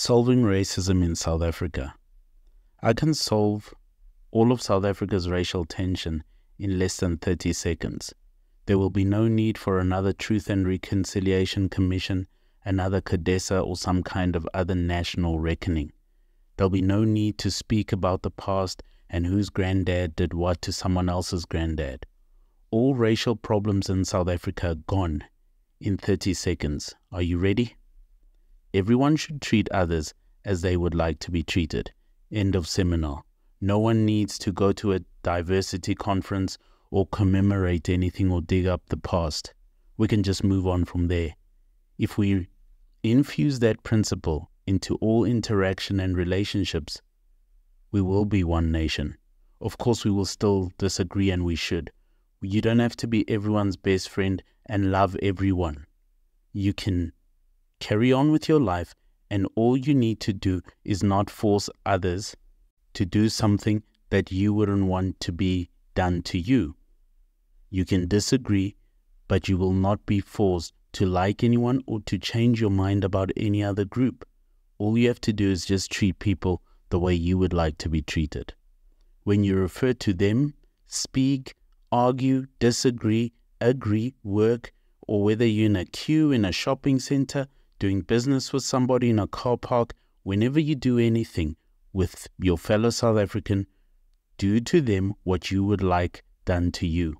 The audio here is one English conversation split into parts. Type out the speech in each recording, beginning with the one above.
Solving racism in South Africa. I can solve all of South Africa's racial tension in less than 30 seconds. There will be no need for another Truth and Reconciliation Commission, another CODESA, or some kind of other national reckoning. There'll be no need to speak about the past and whose granddad did what to someone else's granddad. All racial problems in South Africa gone in 30 seconds. Are you ready? Everyone should treat others as they would like to be treated. End of seminar. No one needs to go to a diversity conference or commemorate anything or dig up the past. We can just move on from there. If we infuse that principle into all interaction and relationships, we will be one nation. Of course, we will still disagree and we should. You don't have to be everyone's best friend and love everyone. You can carry on with your life, and all you need to do is not force others to do something that you wouldn't want to be done to you. You can disagree, but you will not be forced to like anyone or to change your mind about any other group. All you have to do is just treat people the way you would like to be treated. When you refer to them, speak, argue, disagree, agree, work, or whether you're in a queue in a shopping center, doing business with somebody in a car park, whenever you do anything with your fellow South African, do to them what you would like done to you.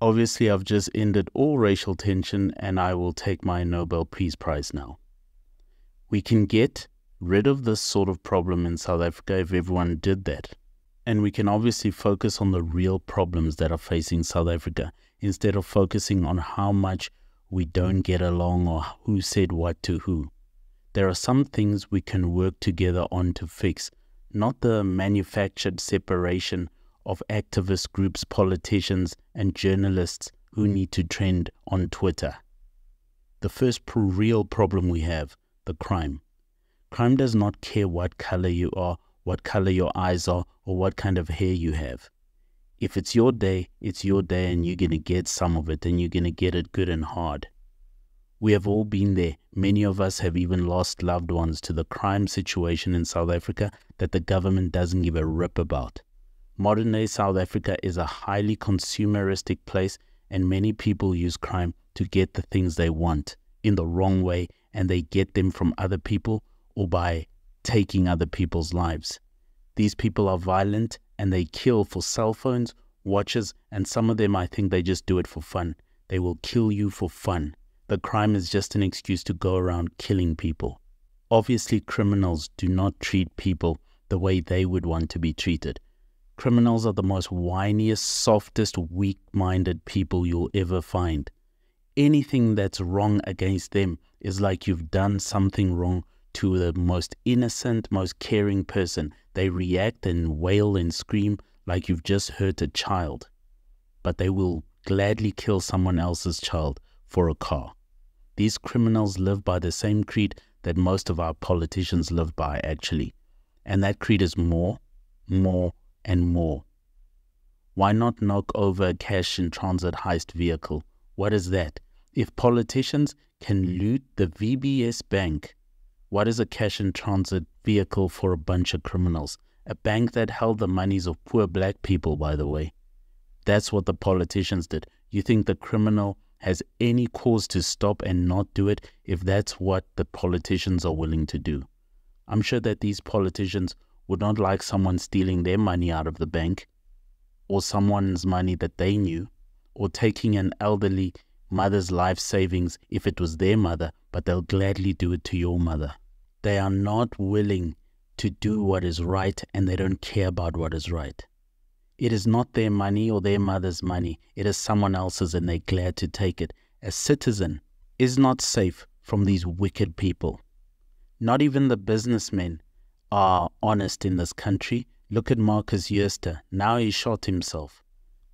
Obviously, I've just ended all racial tension and I will take my Nobel Peace Prize now. We can get rid of this sort of problem in South Africa if everyone did that. And we can obviously focus on the real problems that are facing South Africa instead of focusing on how much we don't get along or who said what to who. There are some things we can work together on to fix, not the manufactured separation of activist groups, politicians, and journalists who need to trend on Twitter. The first real problem we have the crime. Crime does not care what color you are, what color your eyes are, or what kind of hair you have if it's your day, it's your day, and you're going to get some of it, and you're going to get it good and hard. We have all been there. Many of us have even lost loved ones to the crime situation in South Africa that the government doesn't give a rip about. Modern day South Africa is a highly consumeristic place, and many people use crime to get the things they want in the wrong way, and they get them from other people or by taking other people's lives. These people are violent and they kill for cell phones, watches, and some of them I think they just do it for fun. They will kill you for fun. The crime is just an excuse to go around killing people. Obviously, criminals do not treat people the way they would want to be treated. Criminals are the most whiniest, softest, weak minded people you'll ever find. Anything that's wrong against them is like you've done something wrong to the most innocent, most caring person. They react and wail and scream like you've just hurt a child, but they will gladly kill someone else's child for a car. These criminals live by the same creed that most of our politicians live by, actually. And that creed is more, more, and more. Why not knock over a cash in transit heist vehicle? What is that? If politicians can loot the VBS bank what is a cash in transit vehicle for a bunch of criminals? A bank that held the monies of poor black people, by the way. That's what the politicians did. You think the criminal has any cause to stop and not do it if that's what the politicians are willing to do? I'm sure that these politicians would not like someone stealing their money out of the bank or someone's money that they knew or taking an elderly mother's life savings if it was their mother, but they'll gladly do it to your mother. They are not willing to do mm. what is right and they don't care about what is right. It is not their money or their mother's money, it is someone else's and they're glad to take it. A citizen is not safe from these wicked people. Not even the businessmen are honest in this country. Look at Markus Jooste. Now he shot himself.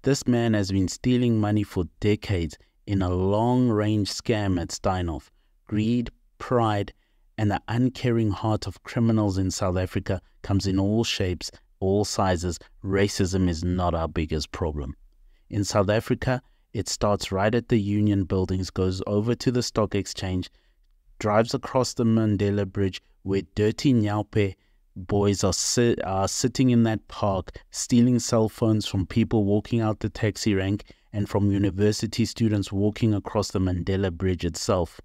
This man has been stealing money for decades in a long range scam at Steinhoff. Greed, pride, and the uncaring heart of criminals in South Africa comes in all shapes, all sizes. Racism is not our biggest problem. In South Africa, it starts right at the union buildings, goes over to the stock exchange, drives across the Mandela Bridge, where dirty Nyaope boys are, si- are sitting in that park stealing cell phones from people walking out the taxi rank and from university students walking across the Mandela Bridge itself.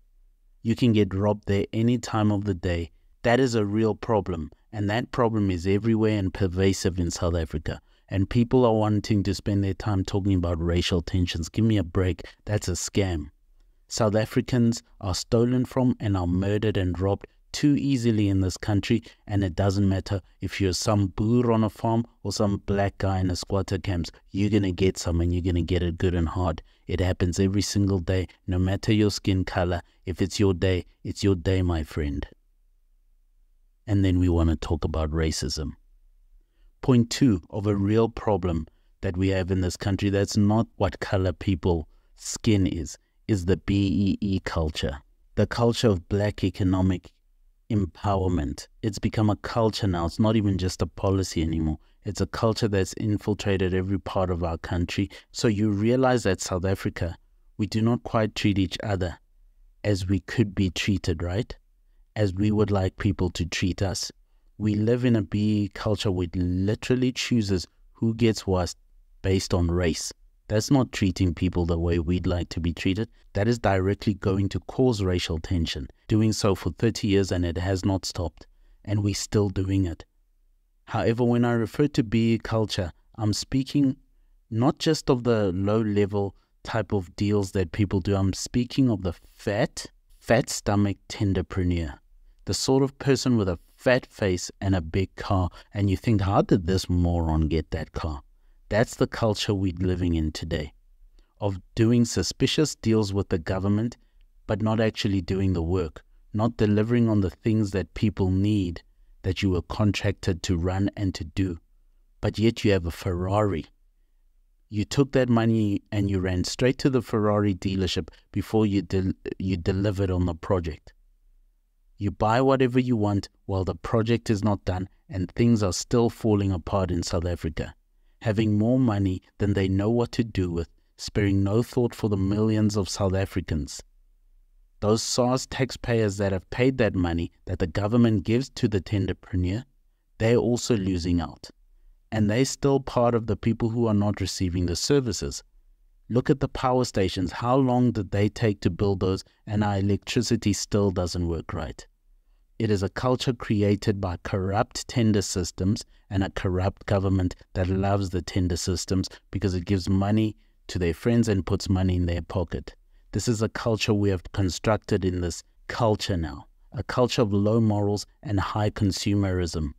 You can get robbed there any time of the day. That is a real problem, and that problem is everywhere and pervasive in South Africa. And people are wanting to spend their time talking about racial tensions. Give me a break. That's a scam. South Africans are stolen from and are murdered and robbed too easily in this country, and it doesn't matter if you're some boer on a farm or some black guy in a squatter camps, you're gonna get some and you're gonna get it good and hard. It happens every single day, no matter your skin color. If it's your day, it's your day, my friend. And then we want to talk about racism. Point two of a real problem that we have in this country that's not what color people skin is, is the BEE culture. The culture of black economic empowerment. It's become a culture now. It's not even just a policy anymore. It's a culture that's infiltrated every part of our country. So you realize that South Africa, we do not quite treat each other as we could be treated, right? As we would like people to treat us. We live in a BEE culture which literally chooses who gets what based on race. That's not treating people the way we'd like to be treated. That is directly going to cause racial tension. Doing so for 30 years and it has not stopped. And we're still doing it. However, when I refer to BEE culture, I'm speaking not just of the low level type of deals that people do. I'm speaking of the fat, fat stomach tenderpreneur. The sort of person with a fat face and a big car. And you think, how did this moron get that car? That's the culture we're living in today of doing suspicious deals with the government, but not actually doing the work, not delivering on the things that people need that you were contracted to run and to do. But yet you have a Ferrari. You took that money and you ran straight to the Ferrari dealership before you, you delivered on the project. You buy whatever you want while the project is not done and things are still falling apart in South Africa having more money than they know what to do with, sparing no thought for the millions of South Africans. Those SARS taxpayers that have paid that money that the government gives to the tenderpreneur, they're also losing out. And they're still part of the people who are not receiving the services. Look at the power stations. How long did they take to build those? And our electricity still doesn't work right. It is a culture created by corrupt tender systems and a corrupt government that loves the tender systems because it gives money to their friends and puts money in their pocket. This is a culture we have constructed in this culture now, a culture of low morals and high consumerism,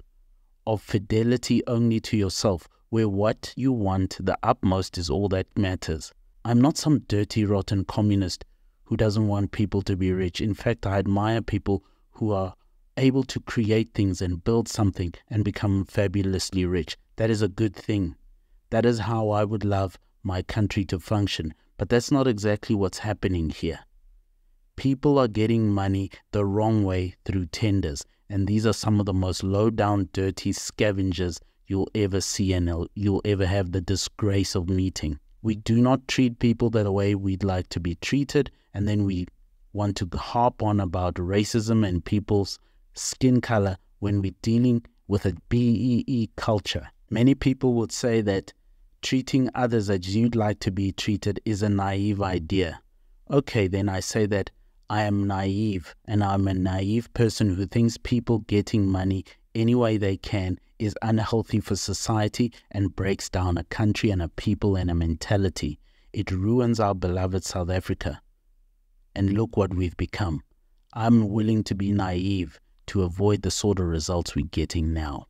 of fidelity only to yourself, where what you want the utmost is all that matters. I'm not some dirty, rotten communist who doesn't want people to be rich. In fact, I admire people who are able to create things and build something and become fabulously rich. That is a good thing. That is how I would love my country to function. But that's not exactly what's happening here. People are getting money the wrong way through tenders, and these are some of the most low down, dirty scavengers you'll ever see and you'll ever have the disgrace of meeting. We do not treat people the way we'd like to be treated, and then we want to harp on about racism and people's skin color when we're dealing with a BEE culture. Many people would say that treating others as you'd like to be treated is a naive idea. Okay, then I say that I am naive and I'm a naive person who thinks people getting money any way they can is unhealthy for society and breaks down a country and a people and a mentality. It ruins our beloved South Africa. And look what we've become. I'm willing to be naive to avoid the sort of results we're getting now.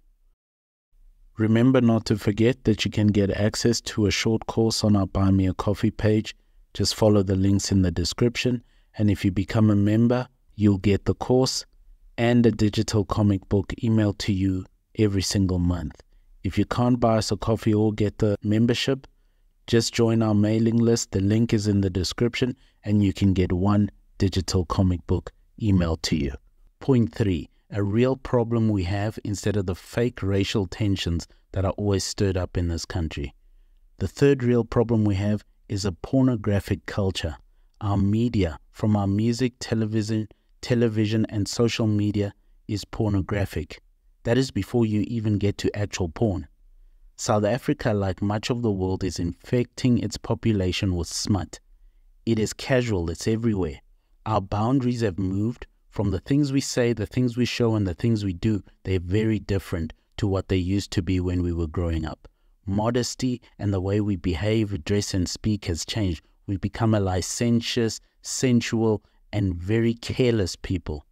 Remember not to forget that you can get access to a short course on our Buy Me a Coffee page. Just follow the links in the description, and if you become a member, you'll get the course and a digital comic book emailed to you every single month. If you can't buy us a coffee or get the membership, just join our mailing list. The link is in the description, and you can get one digital comic book emailed to you. Point three, a real problem we have instead of the fake racial tensions that are always stirred up in this country. The third real problem we have is a pornographic culture. Our media, from our music, television, television and social media, is pornographic. That is before you even get to actual porn. South Africa, like much of the world, is infecting its population with smut. It is casual, it's everywhere. Our boundaries have moved from the things we say, the things we show, and the things we do. They're very different to what they used to be when we were growing up. Modesty and the way we behave, dress, and speak has changed. We've become a licentious, sensual, and very careless people.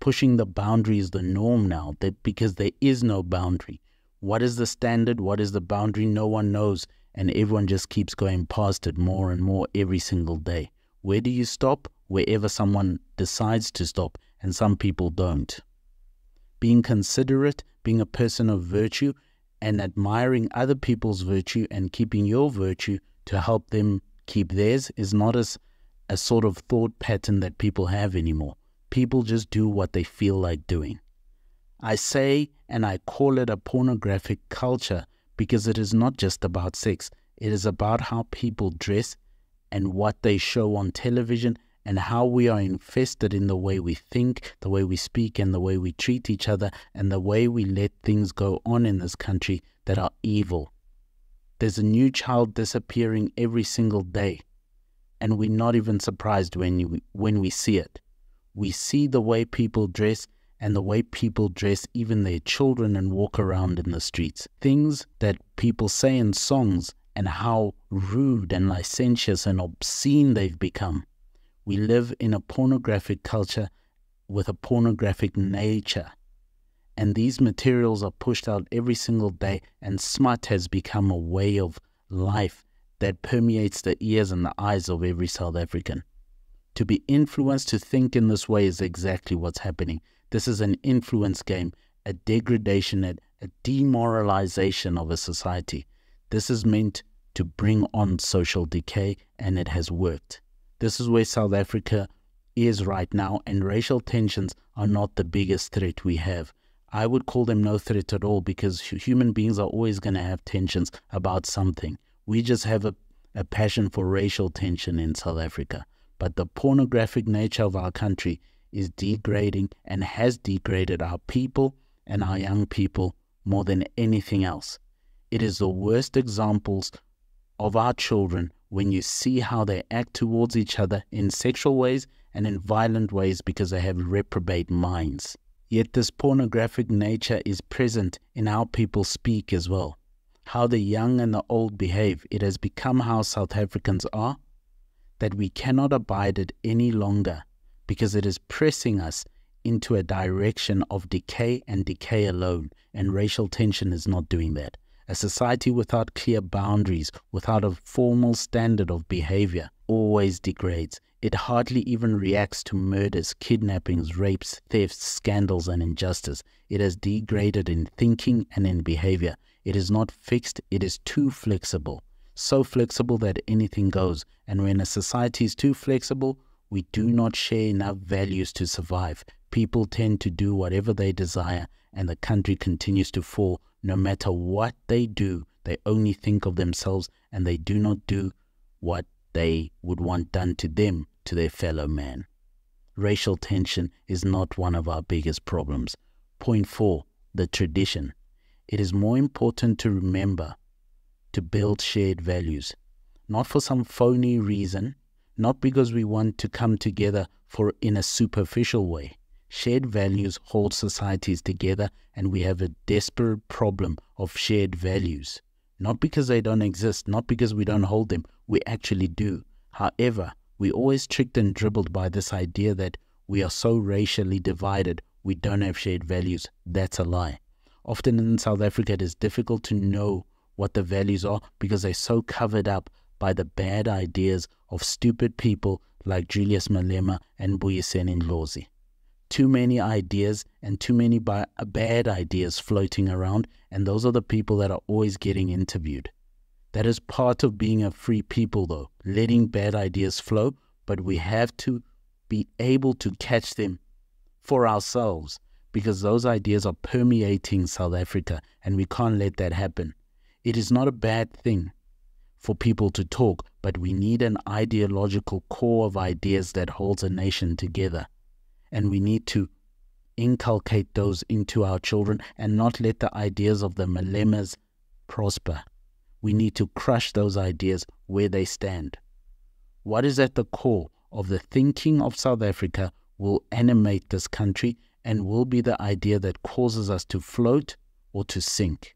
Pushing the boundary is the norm now, that because there is no boundary. What is the standard? What is the boundary? No one knows. And everyone just keeps going past it more and more every single day. Where do you stop? Wherever someone decides to stop, and some people don't. Being considerate, being a person of virtue, and admiring other people's virtue and keeping your virtue to help them keep theirs is not as a sort of thought pattern that people have anymore. People just do what they feel like doing. I say and I call it a pornographic culture because it is not just about sex. It is about how people dress and what they show on television and how we are infested in the way we think, the way we speak, and the way we treat each other, and the way we let things go on in this country that are evil. There's a new child disappearing every single day, and we're not even surprised when, you, when we see it. We see the way people dress and the way people dress even their children and walk around in the streets. Things that people say in songs and how rude and licentious and obscene they've become. We live in a pornographic culture with a pornographic nature. And these materials are pushed out every single day, and smut has become a way of life that permeates the ears and the eyes of every South African. To be influenced to think in this way is exactly what's happening. This is an influence game, a degradation, a, a demoralization of a society. This is meant to bring on social decay, and it has worked. This is where South Africa is right now, and racial tensions are not the biggest threat we have. I would call them no threat at all because human beings are always going to have tensions about something. We just have a, a passion for racial tension in South Africa. But the pornographic nature of our country is degrading and has degraded our people and our young people more than anything else. It is the worst examples of our children when you see how they act towards each other in sexual ways and in violent ways because they have reprobate minds. Yet this pornographic nature is present in how people speak as well. How the young and the old behave. It has become how South Africans are, that we cannot abide it any longer because it is pressing us into a direction of decay and decay alone, and racial tension is not doing that. A society without clear boundaries, without a formal standard of behavior, always degrades. It hardly even reacts to murders, kidnappings, rapes, thefts, scandals, and injustice. It has degraded in thinking and in behavior. It is not fixed, it is too flexible. So flexible that anything goes. And when a society is too flexible, we do not share enough values to survive. People tend to do whatever they desire, and the country continues to fall. No matter what they do, they only think of themselves and they do not do what they would want done to them, to their fellow man. Racial tension is not one of our biggest problems. Point four, the tradition. It is more important to remember to build shared values, not for some phony reason, not because we want to come together for in a superficial way. Shared values hold societies together, and we have a desperate problem of shared values. Not because they don't exist, not because we don't hold them, we actually do. However, we always tricked and dribbled by this idea that we are so racially divided, we don't have shared values. That's a lie. Often in South Africa, it is difficult to know what the values are because they're so covered up by the bad ideas of stupid people like Julius Malema and Mbuyiseni Ndlozi. Too many ideas and too many bad ideas floating around, and those are the people that are always getting interviewed. That is part of being a free people, though, letting bad ideas flow, but we have to be able to catch them for ourselves because those ideas are permeating South Africa and we can't let that happen. It is not a bad thing for people to talk, but we need an ideological core of ideas that holds a nation together. And we need to inculcate those into our children and not let the ideas of the malemas prosper. We need to crush those ideas where they stand. What is at the core of the thinking of South Africa will animate this country and will be the idea that causes us to float or to sink.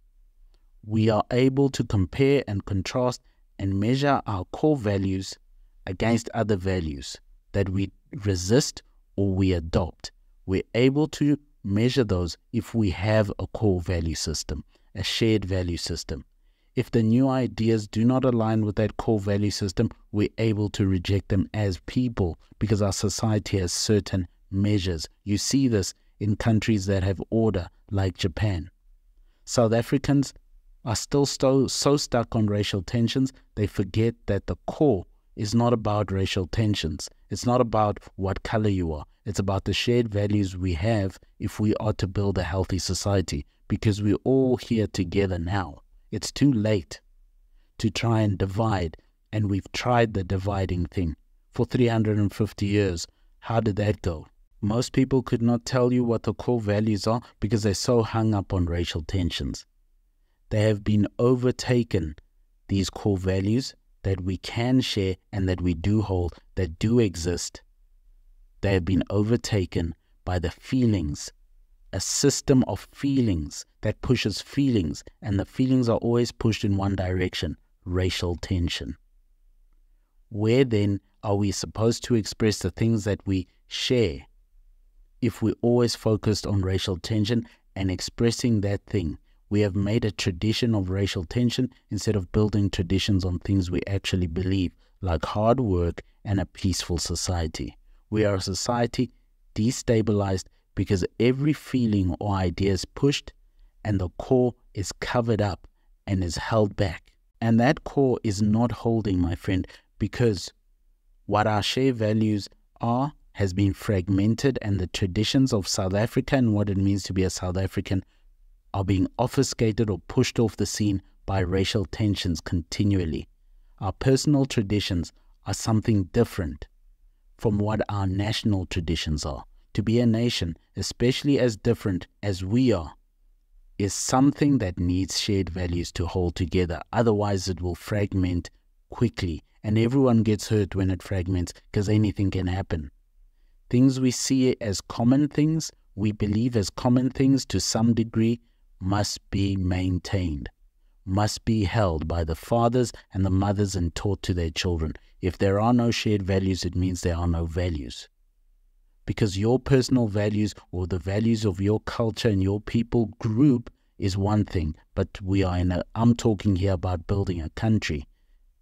We are able to compare and contrast and measure our core values against other values that we resist or we adopt. We're able to measure those if we have a core value system, a shared value system. If the new ideas do not align with that core value system, we're able to reject them as people because our society has certain measures. You see this in countries that have order, like Japan. South Africans are still so, so stuck on racial tensions, they forget that the core is not about racial tensions. It's not about what color you are. It's about the shared values we have if we are to build a healthy society because we're all here together now. It's too late to try and divide, and we've tried the dividing thing for 350 years. How did that go? Most people could not tell you what the core values are because they're so hung up on racial tensions. They have been overtaken, these core values that we can share and that we do hold, that do exist. They have been overtaken by the feelings a system of feelings that pushes feelings, and the feelings are always pushed in one direction racial tension. Where then are we supposed to express the things that we share if we're always focused on racial tension and expressing that thing? We have made a tradition of racial tension instead of building traditions on things we actually believe, like hard work and a peaceful society. We are a society destabilized because every feeling or idea is pushed and the core is covered up and is held back. And that core is not holding, my friend, because what our shared values are has been fragmented, and the traditions of South Africa and what it means to be a South African are being obfuscated or pushed off the scene by racial tensions continually. Our personal traditions are something different from what our national traditions are to be a nation, especially as different as we are, is something that needs shared values to hold together. Otherwise, it will fragment quickly, and everyone gets hurt when it fragments because anything can happen. Things we see as common things, we believe as common things to some degree, must be maintained, must be held by the fathers and the mothers and taught to their children. If there are no shared values, it means there are no values because your personal values or the values of your culture and your people group is one thing, but we are in a, I'm talking here about building a country.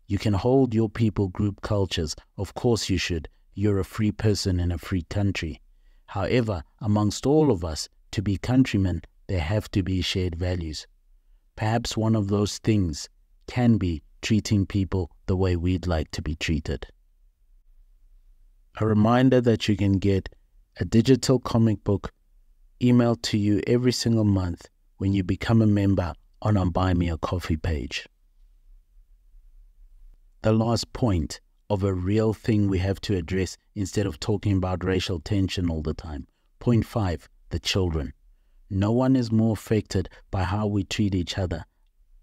You can hold your people group cultures. Of course you should. You're a free person in a free country. However, amongst all of us, to be countrymen, there have to be shared values. Perhaps one of those things can be treating people the way we'd like to be treated a reminder that you can get a digital comic book emailed to you every single month when you become a member on our Buy Me a Coffee page. The last point of a real thing we have to address instead of talking about racial tension all the time. Point five, the children. No one is more affected by how we treat each other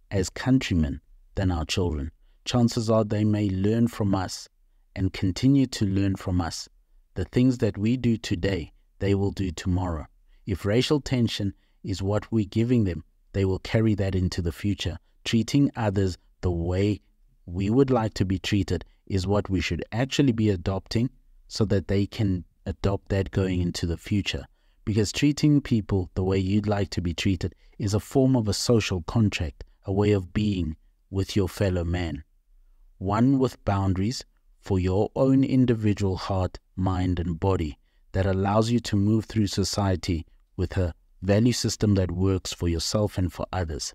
as countrymen than our children. Chances are they may learn from us and continue to learn from us. The things that we do today, they will do tomorrow. If racial tension is what we're giving them, they will carry that into the future. Treating others the way we would like to be treated is what we should actually be adopting so that they can adopt that going into the future. Because treating people the way you'd like to be treated is a form of a social contract, a way of being with your fellow man. One with boundaries, for your own individual heart, mind, and body that allows you to move through society with a value system that works for yourself and for others.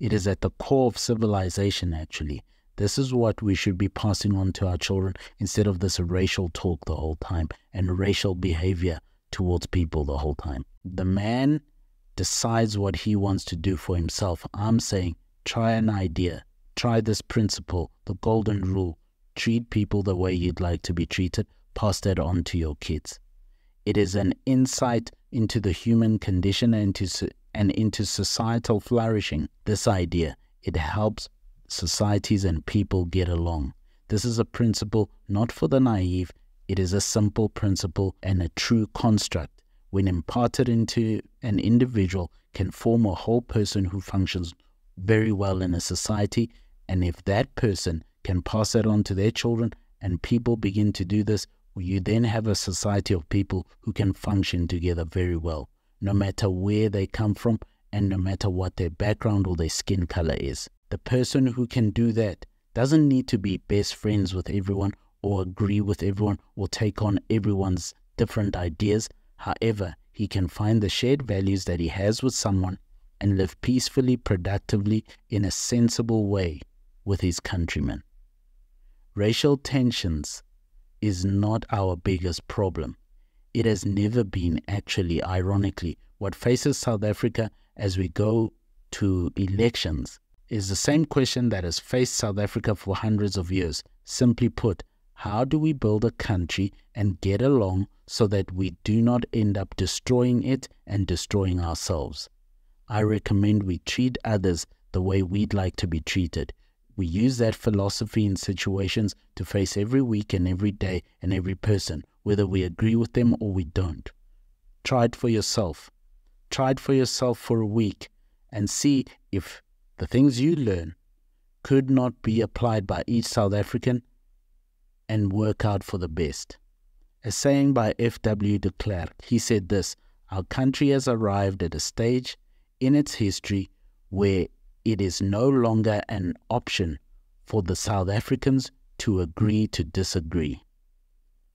It is at the core of civilization, actually. This is what we should be passing on to our children instead of this racial talk the whole time and racial behavior towards people the whole time. The man decides what he wants to do for himself. I'm saying try an idea, try this principle, the golden rule, treat people the way you'd like to be treated, pass that on to your kids. It is an insight into the human condition and into, and into societal flourishing. This idea, it helps societies and people get along. This is a principle not for the naive, it is a simple principle and a true construct. When imparted into an individual, can form a whole person who functions very well in a society. And if that person can pass that on to their children and people begin to do this, you then have a society of people who can function together very well, no matter where they come from and no matter what their background or their skin color is. The person who can do that doesn't need to be best friends with everyone or agree with everyone or take on everyone's different ideas. However, he can find the shared values that he has with someone and live peacefully, productively, in a sensible way with his countrymen. Racial tensions is not our biggest problem. It has never been, actually, ironically, what faces South Africa as we go to elections is the same question that has faced South Africa for hundreds of years. Simply put, how do we build a country and get along so that we do not end up destroying it and destroying ourselves? I recommend we treat others the way we'd like to be treated. We use that philosophy in situations to face every week and every day and every person, whether we agree with them or we don't. Try it for yourself. Try it for yourself for a week and see if the things you learn could not be applied by each South African and work out for the best. A saying by F.W. de Klerk, he said this Our country has arrived at a stage in its history where it is no longer an option for the South Africans to agree to disagree.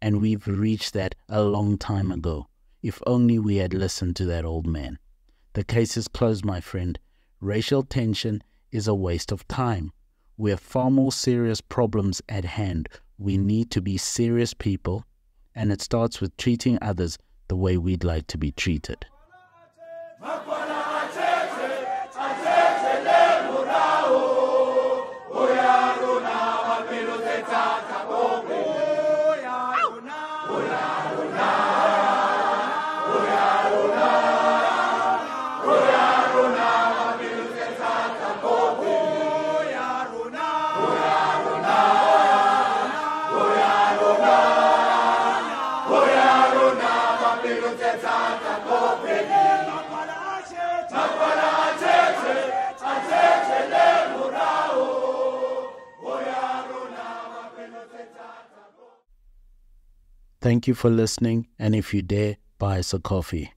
And we've reached that a long time ago. If only we had listened to that old man. The case is closed, my friend. Racial tension is a waste of time. We have far more serious problems at hand we need to be serious people, and it starts with treating others the way we'd like to be treated. Thank you for listening, and if you dare, buy us a coffee.